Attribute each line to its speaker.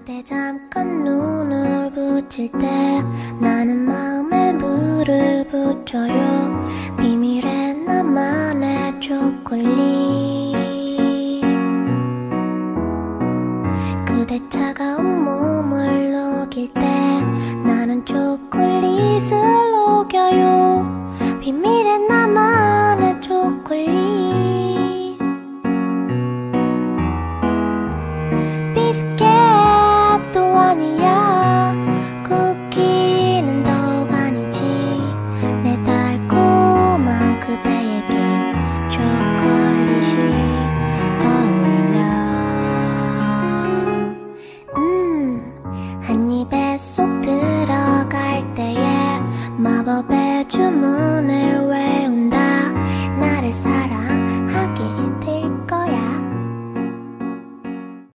Speaker 1: 그대 잠깐 눈을 붙일 때 나는 마음에 물을 붙여요. 비밀의 나만의 초콜릿. 그대 차가운 몸을 녹일 때 这么